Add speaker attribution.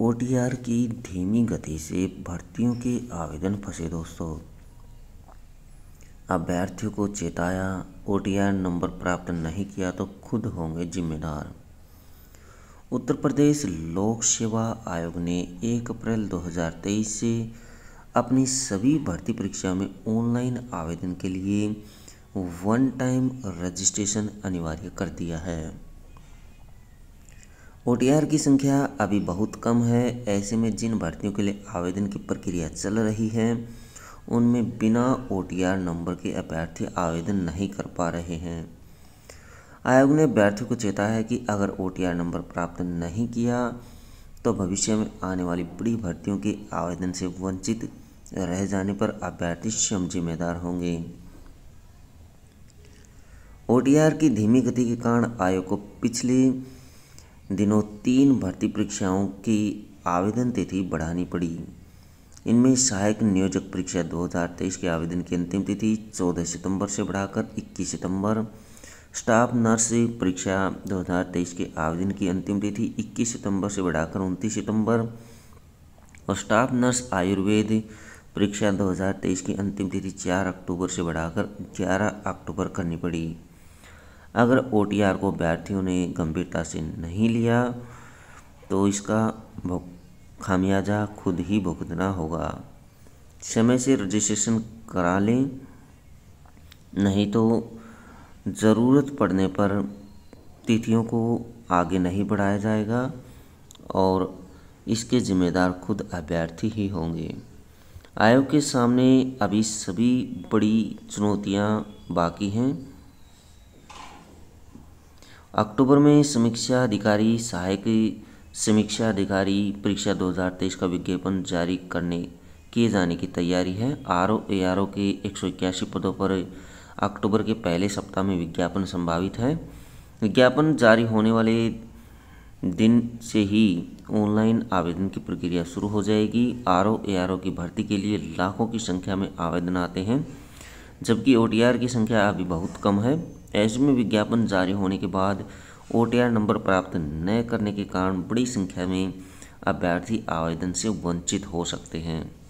Speaker 1: OTR की धीमी गति से भर्तियों के आवेदन फंसे दोस्तों। अभ्यर्थियों को चेताया, ओटीआर नंबर प्राप्त नहीं किया तो खुद होंगे जिम्मेदार। उत्तर प्रदेश लोक सेवा आयोग ने 1 अप्रैल 2023 से अपनी सभी भर्ती परीक्षा में ऑनलाइन आवेदन के लिए वन टाइम रजिस्ट्रेशन अनिवार्य कर दिया है। ओटीआर की संख्या अभी बहुत कम है। ऐसे में जिन भर्तियों के लिए आवेदन की प्रक्रिया चल रही है, उनमें बिना ओटीआर नंबर के अभ्यर्थी आवेदन नहीं कर पा रहे हैं। आयोग ने अभ्यर्थियों को चेताया है कि अगर ओटीआर नंबर प्राप्त नहीं किया तो भविष्य में आने वाली बड़ी भर्तियों के आवेदन से वंचित रह जाने पर अभ्यर्थी स्वयं जिम्मेदार होंगे। ओटीआर की धीमी गति के कारण आयोग को पिछले दिनों तीन भर्ती परीक्षाओं की आवेदन तिथि बढ़ानी पड़ी। इनमें सहायक नियोजक परीक्षा 2023 के आवेदन की अंतिम तिथि 14 सितंबर से बढ़ाकर 21 सितंबर। स्टाफ नर्स परीक्षा 2023 के आवेदन की अंतिम तिथि 21 सितंबर से बढ़ाकर 29 सितंबर। और स्टाफ नर्स आयुर्वेद परीक्षा 2023 की अंतिम तिथि 4 अक्टूबर से बढ़ाकर 11 अक्टूबर करनी पड़ी। अगर ओटीआर को अभ्यर्थियों ने गंभीरता से नहीं लिया तो इसका खामियाजा खुद ही भुगतना होगा। समय से रजिस्ट्रेशन करा लें, नहीं तो ज़रूरत पड़ने पर तिथियों को आगे नहीं बढ़ाया जाएगा और इसके जिम्मेदार खुद अभ्यर्थी ही होंगे। आयोग के सामने अभी सभी बड़ी चुनौतियाँ बाकी हैं। अक्टूबर में समीक्षा अधिकारी, सहायक समीक्षा अधिकारी, परीक्षा 2023 का विज्ञापन जारी करने किए जाने की तैयारी है। R O A R O के एक सौ इक्यासी पदों पर अक्टूबर के पहले सप्ताह में विज्ञापन संभावित है। विज्ञापन जारी होने वाले दिन से ही ऑनलाइन आवेदन की प्रक्रिया शुरू हो जाएगी। R O A R O की भर्ती के लिए लाखों की संख्या में आवेदन आते हैं, जबकि ओ टी आर की संख्या अभी बहुत कम है। ऐसे में विज्ञापन जारी होने के बाद ओ नंबर प्राप्त न करने के कारण बड़ी संख्या में अभ्यर्थी आवेदन से वंचित हो सकते हैं।